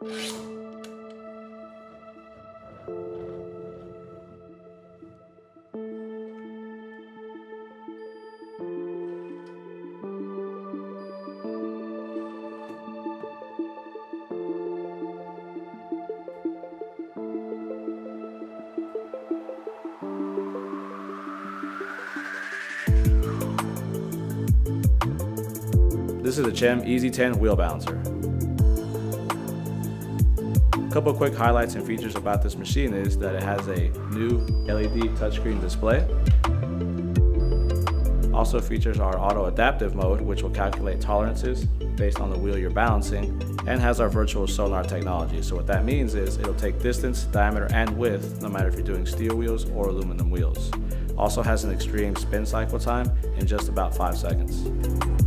This is a CEMB Easy 10 wheel balancer. A couple quick highlights and features about this machine is that it has a new LED touchscreen display. Also features our auto adaptive mode, which will calculate tolerances based on the wheel you're balancing, and has our virtual sonar technology. So what that means is it'll take distance, diameter, and width, no matter if you're doing steel wheels or aluminum wheels. Also has an extreme spin cycle time in just about five seconds.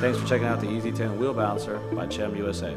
Thanks for checking out the EZ10 Wheel Balancer by CEMB USA.